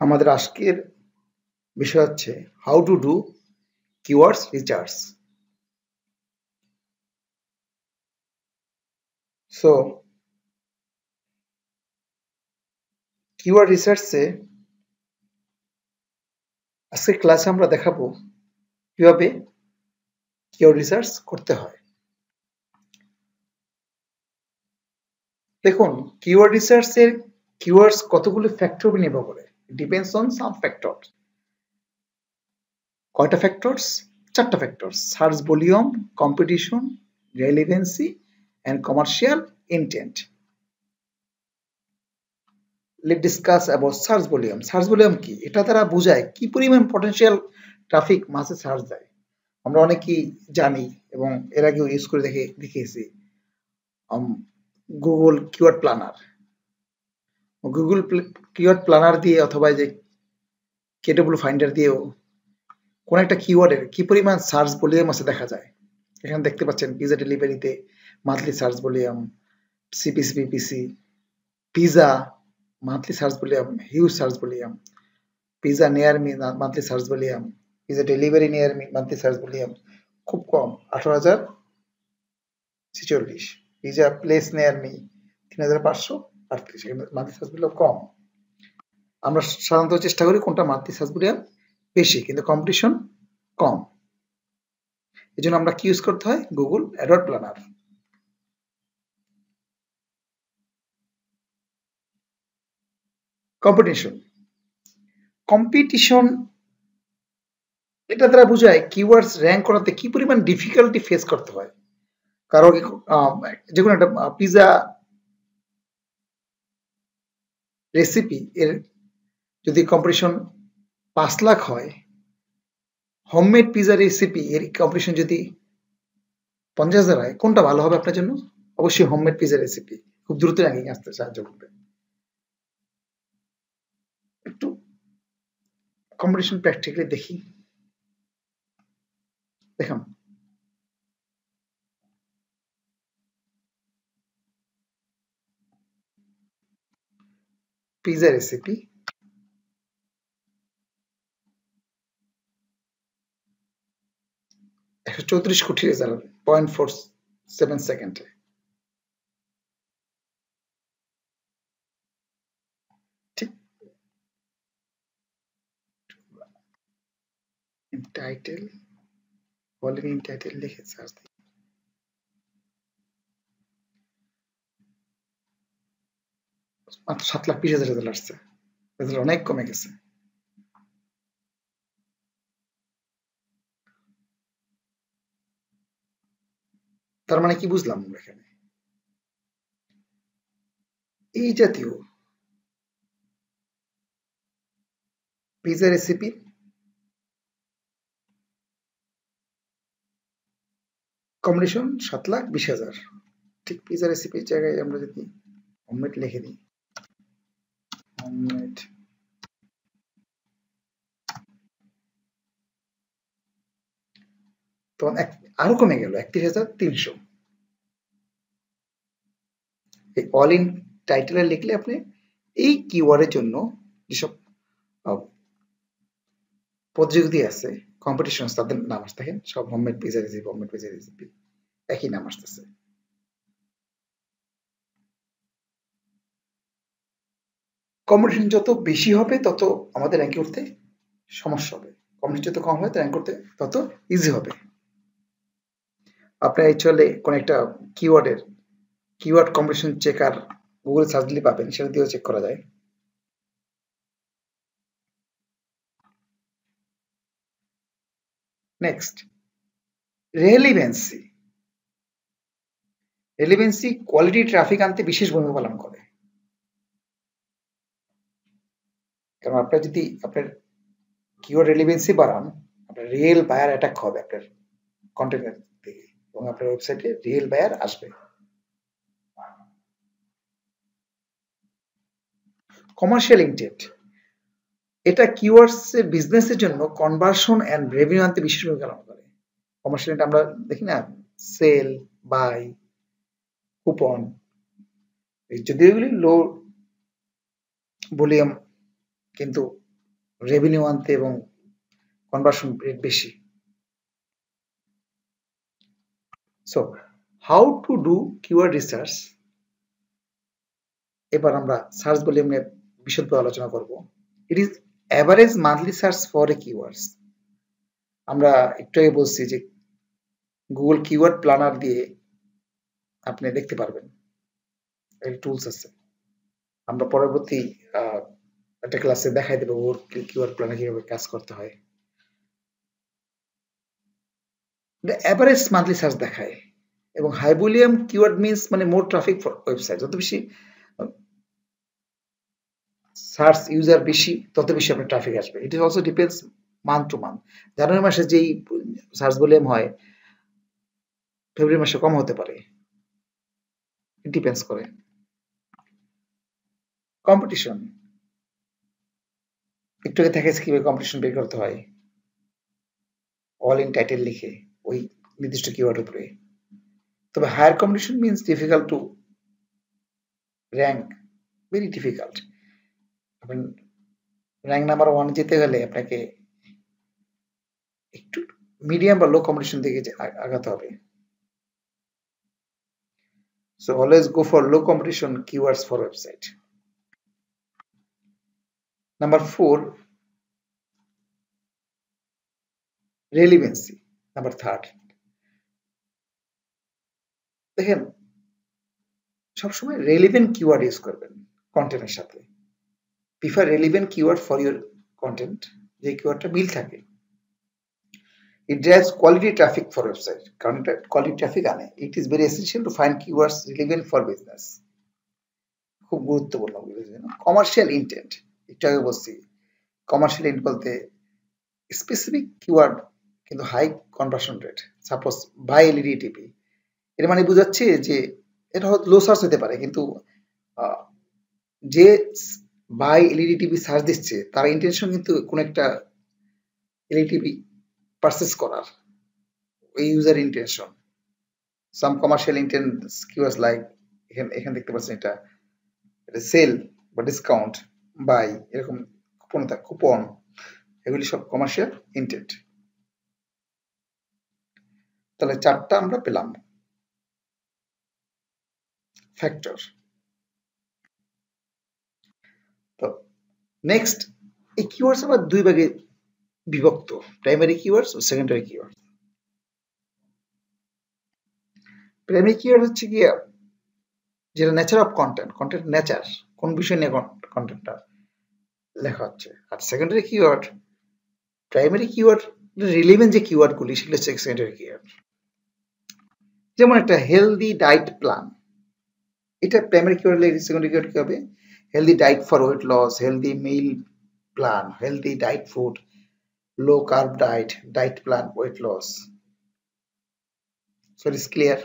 আমাদের আজকের বিষয় হচ্ছে how to do keywords research so keyword রিসার্চে আজকের ক্লাসে আমরা দেখাবো কীভাবে কিওয়ার্ড রিসার্চ করতে হয়। দেখুন কিওয়ার্ড রিসার্চের কিওয়ার্ডস কতগুলো ফ্যাক্টর নির্ভর করে? ডিপেন্ডস অন সাম ফ্যাক্টর কয়টা ফ্যাক্টরস চারটা factor search volume competition relevancy and commercial intent let discuss about search volume search volume কি? এটা তারা বোঝায় কি পরিমাণ পটেনশিয়াল ট্রাফিক মাসে সার্চ দেয়। আমরা অনেকেই জানি এবং এর আগেও ইউজ করে দেখে দেখিয়েছি Google keyword planner Google keyword planner দিয়ে অথবা যে কেডব্লিউ ফাইন্ডার দিয়েও কোন একটা কিওয়ার্ডের কি পরিমাণ সার্চ ভলিউম আছে দেখা যায়। এখানে দেখতে পাচ্ছেন পিজা ডেলিভারিতে monthly search volume CPC PPC pizza monthly search volume huge search volume pizza near me monthly search volume pizza delivery near me monthly search volume খুব কম, আঠারো হাজার ছেচল্লিশ পিজা প্লেস নিয়ার মি তিন হাজার পাঁচশো। ভলিউম কম আমরা সাধারণত চেষ্টা করি কোনটা সার্চ বেশি, কিন্তু কম্পিটিশন কম। এই জন্য আমরা কি ইউজ করতে হয়? Google AdWord planner competition competition এটা দ্বারা বোঝায় কিওয়ার্ডস র্যাঙ্ক করাতে কি পরিমাণ ডিফিকাল্টি ফেস করতে হয়। কারণ যে কোনো একটা পিজা রেসিপি এর যদি কম্পিটিশন পাঁচ লাখ হয় হোমমেড পিজা রেসিপি এর কম্পিটিশন যদি পঞ্চাশ হাজার হয়, কোনটা ভালো হবে আপনার জন্য? অবশ্যই হোমমেড পিজা রেসিপি খুব দ্রুত র্যাঙ্কিং আসতে সাহায্য করবে। একটু কম্পিটিশন প্র্যাকটিক্যালি দেখি। দেখুন পিজা রেসিপি একশো চৌত্রিশ কোটি রেজাল্ট পয়েন্ট ফোর সেভেন সেকেন্ডে টাইটেল অলরেডি টাইটেল লিখে সার্চ মাত্র সাত লাখ বিশ হাজার রেজাল্ট আসছে। রেজাল্ট অনেক কমে গেছে। তার মানে কি বুঝলাম আমরা এখানে? এই জাতীয় পিজা রেসিপি কম্বিনেশন সাত লাখ বিশ হাজার। ঠিক পিজা রেসিপির জায়গায় আমরা যদি হোমমেড লিখে দিই। হোমমেড তখন আরও কমে গেল, একত্রিশ হাজার তিনশো। এই অল ইন টাইটেলে লিখলে আপনি এই কিওয়ার্ডের জন্য যেসব প্রতিযোগিতা আছে কম্পিটিশন তাদের নাম আসতে সব homemade pizza recipe homemade pizza recipe একই নাম আসতেছে। কম্পিটিশন যত বেশি হবে, তত আমাদের র্যাঙ্কে করতে সমস্যা হবে। কম্পিটিশন যত কম হবে র্যাঙ্ক করতে তত ইজি হবে। আপনার চলে কোন একটা কিওয়ার্ডের keyword competition checker Google search দিলে পাবেন, সেটা দিয়েও চেক করা যায়। Next relevancy relevancy quality traffic আনতে বিশেষ ভূমিকা পালন করে। কারণ আপনার যদি আপনার কিওয়ার্ড রেলিভেন্সি বাড়ান, আপনার রিয়েল বায়ার অ্যাটাক হবে আপনার কন্টেন্টের দিকে এবং আপনার ওয়েবসাইটে রিয়েল বায়ার আসবে। কমার্শিয়াল ইন্টেন্ট এটা কিওয়ার্ডস এর বিজনেসের জন্য কনভার্সন এন্ড রেভিনিউ আনতে বিশেষ ভূমিকা পালন করে। কমার্শিয়াল ইন্টেন্ট আমরা দেখি না সেল বাই কুপন এই যদি এগুলি লো ভলিউম কিন্তু রেভিনিউ আনতে এবং কনভার্সন রেট বেশি। So how to do keyword research এবার আমরা সার্চ বলে এমনি বিশদ আলোচনা করব। It is average monthly search for a keywords আমরা একটু আগে বলছি যে গুগল কিওয়ার্ড প্ল্যানার দিয়ে আপনি দেখতে পারবেন। এই টুলস আছে। আমরা পরবর্তী একটা ক্লাসে দেখাই দেবো ওর কিওয়ার্ড প্ল্যানার কীভাবে কাজ করতে হয়। অ্যাভারেজ মান্থলি সার্চ দেখায়। এবং হাই ভলিউম কিওয়ার্ড মিনস মানে মোর ট্রাফিক ফর ওয়েবসাইট যত বেশি সার্চ ইউজার বেশি, তত বেশি আপনার ট্রাফিক আসবে। It is also depends month to month January মাসে যেই সার্চ ভলিউম হয় ফেব্রুয়ারি মাসে কম হতে পারে। ডিপেন্ডস করে। কম্পিটিশন একটু আগে দেখেছি কীভাবে কম্পিটিশন বের করতে হয়। অল ইন টাইটেল লিখে, ওই নির্দিষ্ট কিওয়ার্ড উপরে। তবে higher competition means difficult to rank very difficult আপনি র্যাঙ্ক নাম্বার ওয়ান যেতে গেলে আপনাকে একটু মিডিয়াম বা লো কম্পিটিশন দিকে আগাতে হবে। So always go for low competition keywords for website. Number four, relevancy. Number third. দেখেন সবসময় রেলিভেন্ট কিওয়ার্ড ইউজ করবেন কন্টেন্টের সাথে prefer relevant keyword for your content যে কিওয়ার্ডটা মিল থাকে It drives quality traffic for website. কারণ এটা quality traffic আনে. It is very essential to find keywords relevant for business. খুব গুরুত্বপূর্ণ কমার্শিয়াল ইন্টেন্ট একটু আগে বলছি কমার্শিয়াল ইন্ট বলতে স্পেসিফিক কিওয়ার্ড কিন্তু high conversion rate suppose buy LED TV এর মানে বোঝাচ্ছে যে এটা হয়তো লো সার্চ হতে পারে, কিন্তু যে বাই এলইডি টিভি সার্চ দিচ্ছে, তার ইন্টেনশন কিন্তু কোন একটা এলইডি টিভি পারচেস করার ওই user intention some commercial intent keywords like এখানে এখানে দেখতে পাচ্ছেন এটা এটা সেল বা ডিসকাউন্ট বাই এরকম কুপন কুপন এগুলি সব কমার্শিয়াল ইন্টেন্ট তাহলে চারটা আমরা পেলাম। ফ্যাক্টর তো নেক্সট এই কিওয়ার্ডস আবার দুই ভাগে বিভক্ত প্রাইমারি কিওয়ার্ডস ও সেকেন্ডারি কিওয়ার্ডস প্রাইমারি কিওয়ার্ড হচ্ছে কি যেটা nature of content content nature কোন বিষয় নিয়ে কন্টেন্টটা লেখা হচ্ছে। আর secondary keyword primary keyword relevant যে কিওয়ার্ডগুলি সেগুলো হচ্ছে সেকেন্ডারি কিওয়ার্ড যেমন একটা হেলদি ডায়েট প্ল্যান এটা প্রাইমারি কিওয়ার্ড সেকেন্ডারি কিওয়ার্ড কি হবে? Healthy diet for weight loss healthy meal plan healthy diet food low carb diet, diet plan, weight loss it is clear.